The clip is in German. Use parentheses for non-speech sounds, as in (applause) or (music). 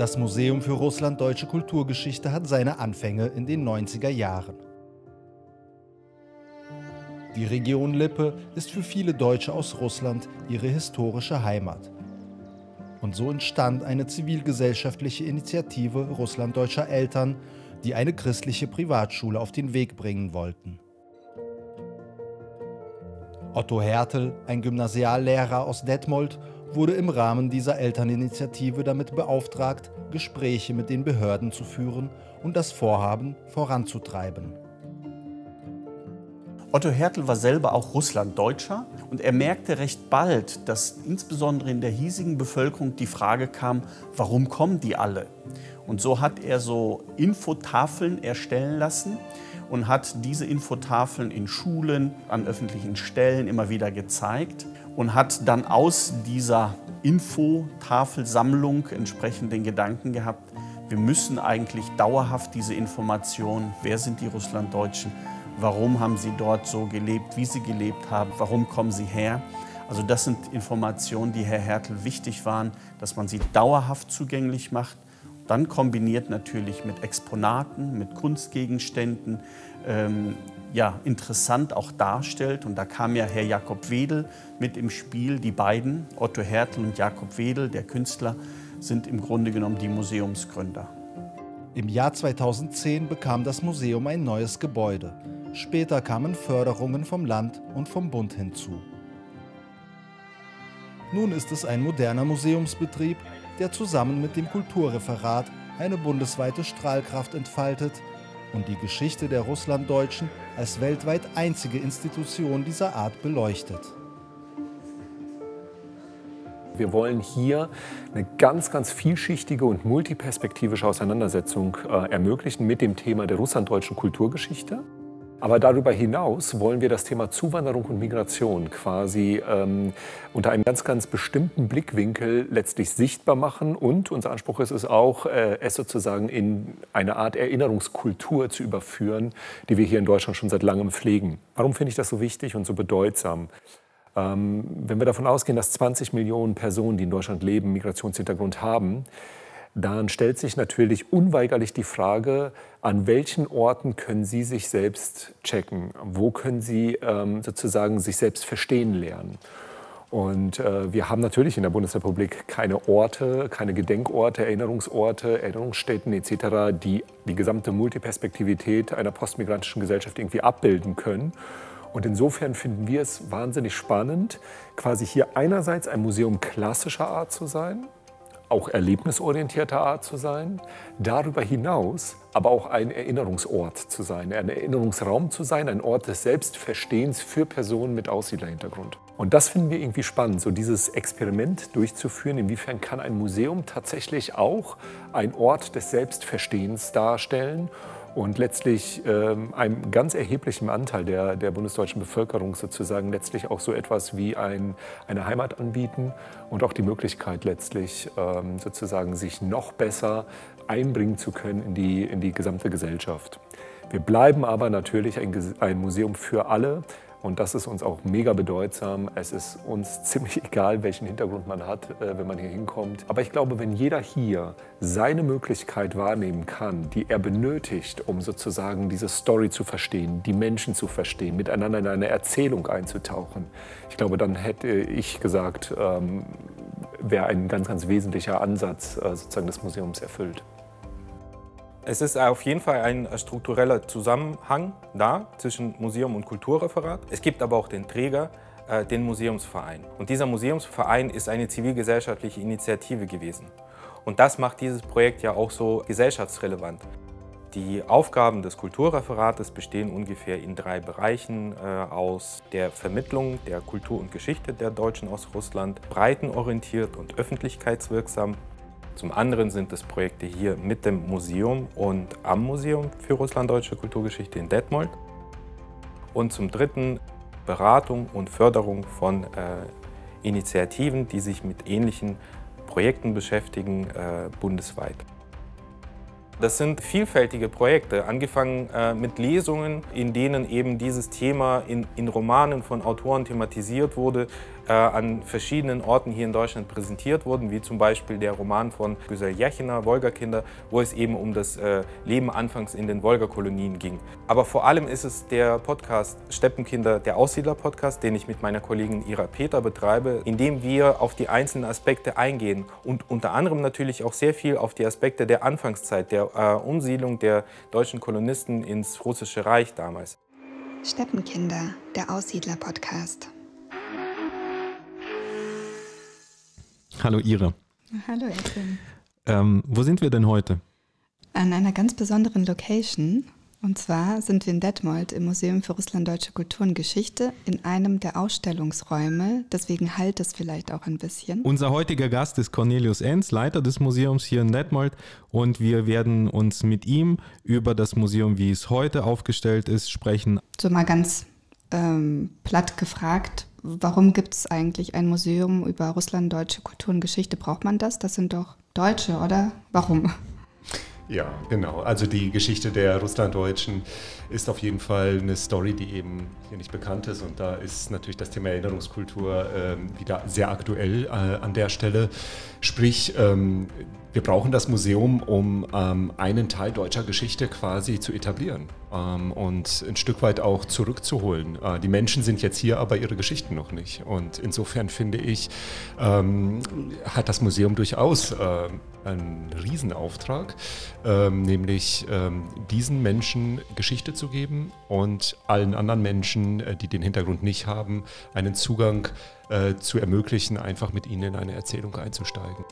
Das Museum für Russland-Deutsche Kulturgeschichte hat seine Anfänge in den 90er Jahren. Die Region Lippe ist für viele Deutsche aus Russland ihre historische Heimat. Und so entstand eine zivilgesellschaftliche Initiative russlanddeutscher Eltern, die eine christliche Privatschule auf den Weg bringen wollten. Otto Hertel, ein Gymnasiallehrer aus Detmold, wurde im Rahmen dieser Elterninitiative damit beauftragt, Gespräche mit den Behörden zu führen und das Vorhaben voranzutreiben. Otto Hertel war selber auch Russlanddeutscher und er merkte recht bald, dass insbesondere in der hiesigen Bevölkerung die Frage kam, warum kommen die alle? Und so hat er so Infotafeln erstellen lassen und hat diese Infotafeln in Schulen, an öffentlichen Stellen immer wieder gezeigt und hat dann aus dieser Infotafelsammlung entsprechend den Gedanken gehabt, wir müssen eigentlich dauerhaft diese Informationen, wer sind die Russlanddeutschen, warum haben sie dort so gelebt, wie sie gelebt haben, warum kommen sie her. Also das sind Informationen, die Herr Hertel wichtig waren, dass man sie dauerhaft zugänglich macht. Dann kombiniert natürlich mit Exponaten, mit Kunstgegenständen, ähm, ja, interessant auch darstellt. Und da kam ja Herr Jakob Wedel mit im Spiel. Die beiden, Otto Hertel und Jakob Wedel, der Künstler, sind im Grunde genommen die Museumsgründer. Im Jahr 2010 bekam das Museum ein neues Gebäude. Später kamen Förderungen vom Land und vom Bund hinzu. Nun ist es ein moderner Museumsbetrieb, der zusammen mit dem Kulturreferat eine bundesweite Strahlkraft entfaltet und die Geschichte der Russlanddeutschen als weltweit einzige Institution dieser Art beleuchtet. Wir wollen hier eine ganz, ganz vielschichtige und multiperspektivische Auseinandersetzung äh, ermöglichen mit dem Thema der russlanddeutschen Kulturgeschichte. Aber darüber hinaus wollen wir das Thema Zuwanderung und Migration quasi ähm, unter einem ganz, ganz bestimmten Blickwinkel letztlich sichtbar machen. Und unser Anspruch ist es auch, äh, es sozusagen in eine Art Erinnerungskultur zu überführen, die wir hier in Deutschland schon seit langem pflegen. Warum finde ich das so wichtig und so bedeutsam? Ähm, wenn wir davon ausgehen, dass 20 Millionen Personen, die in Deutschland leben, Migrationshintergrund haben, dann stellt sich natürlich unweigerlich die Frage, an welchen Orten können Sie sich selbst checken? Wo können Sie ähm, sozusagen sich selbst verstehen lernen? Und äh, wir haben natürlich in der Bundesrepublik keine Orte, keine Gedenkorte, Erinnerungsorte, Erinnerungsstätten etc., die die gesamte Multiperspektivität einer postmigrantischen Gesellschaft irgendwie abbilden können. Und insofern finden wir es wahnsinnig spannend, quasi hier einerseits ein Museum klassischer Art zu sein, auch erlebnisorientierter Art zu sein, darüber hinaus aber auch ein Erinnerungsort zu sein, ein Erinnerungsraum zu sein, ein Ort des Selbstverstehens für Personen mit Aussiedlerhintergrund. Und das finden wir irgendwie spannend, so dieses Experiment durchzuführen. Inwiefern kann ein Museum tatsächlich auch ein Ort des Selbstverstehens darstellen und letztlich ähm, einem ganz erheblichen Anteil der, der bundesdeutschen Bevölkerung sozusagen letztlich auch so etwas wie ein, eine Heimat anbieten und auch die Möglichkeit letztlich ähm, sozusagen sich noch besser einbringen zu können in die, in die gesamte Gesellschaft. Wir bleiben aber natürlich ein, ein Museum für alle. Und das ist uns auch mega bedeutsam. Es ist uns (laughs) ziemlich egal, welchen Hintergrund man hat, äh, wenn man hier hinkommt. Aber ich glaube, wenn jeder hier seine Möglichkeit wahrnehmen kann, die er benötigt, um sozusagen diese Story zu verstehen, die Menschen zu verstehen, miteinander in eine Erzählung einzutauchen, ich glaube, dann hätte ich gesagt, ähm, wäre ein ganz, ganz wesentlicher Ansatz äh, sozusagen des Museums erfüllt. Es ist auf jeden Fall ein struktureller Zusammenhang da zwischen Museum und Kulturreferat. Es gibt aber auch den Träger, äh, den Museumsverein. Und dieser Museumsverein ist eine zivilgesellschaftliche Initiative gewesen. Und das macht dieses Projekt ja auch so gesellschaftsrelevant. Die Aufgaben des Kulturreferates bestehen ungefähr in drei Bereichen äh, aus der Vermittlung der Kultur und Geschichte der Deutschen aus Russland, breitenorientiert und öffentlichkeitswirksam, zum anderen sind es Projekte hier mit dem Museum und am Museum für Russlanddeutsche Kulturgeschichte in Detmold. Und zum dritten Beratung und Förderung von äh, Initiativen, die sich mit ähnlichen Projekten beschäftigen, äh, bundesweit. Das sind vielfältige Projekte, angefangen äh, mit Lesungen, in denen eben dieses Thema in, in Romanen von Autoren thematisiert wurde, äh, an verschiedenen Orten hier in Deutschland präsentiert wurden, wie zum Beispiel der Roman von Güsel Jechiner, Wolgakinder, wo es eben um das äh, Leben anfangs in den Wolgakolonien ging. Aber vor allem ist es der Podcast Steppenkinder, der Aussiedler-Podcast, den ich mit meiner Kollegin Ira Peter betreibe, in dem wir auf die einzelnen Aspekte eingehen und unter anderem natürlich auch sehr viel auf die Aspekte der Anfangszeit, der äh, Umsiedlung der deutschen Kolonisten ins Russische Reich damals. Steppenkinder, der Aussiedler-Podcast. Hallo Ira. Hallo Edwin. Ähm, wo sind wir denn heute? An einer ganz besonderen Location. Und zwar sind wir in Detmold im Museum für Russlanddeutsche Kultur und Geschichte in einem der Ausstellungsräume. Deswegen halt es vielleicht auch ein bisschen. Unser heutiger Gast ist Cornelius Enz, Leiter des Museums hier in Detmold. Und wir werden uns mit ihm über das Museum, wie es heute aufgestellt ist, sprechen. So mal ganz ähm, platt gefragt, warum gibt es eigentlich ein Museum über russlanddeutsche Kultur und Geschichte? Braucht man das? Das sind doch Deutsche, oder? Warum? Ja, genau. Also die Geschichte der Russlanddeutschen ist auf jeden Fall eine Story, die eben hier nicht bekannt ist. Und da ist natürlich das Thema Erinnerungskultur äh, wieder sehr aktuell äh, an der Stelle. Sprich, ähm, wir brauchen das Museum, um ähm, einen Teil deutscher Geschichte quasi zu etablieren ähm, und ein Stück weit auch zurückzuholen. Äh, die Menschen sind jetzt hier, aber ihre Geschichten noch nicht. Und insofern finde ich, ähm, hat das Museum durchaus äh, einen Riesenauftrag, ähm, nämlich ähm, diesen Menschen Geschichte zu geben und allen anderen Menschen, äh, die den Hintergrund nicht haben, einen Zugang äh, zu ermöglichen, einfach mit ihnen in eine Erzählung einzusteigen.